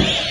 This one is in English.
Yeah.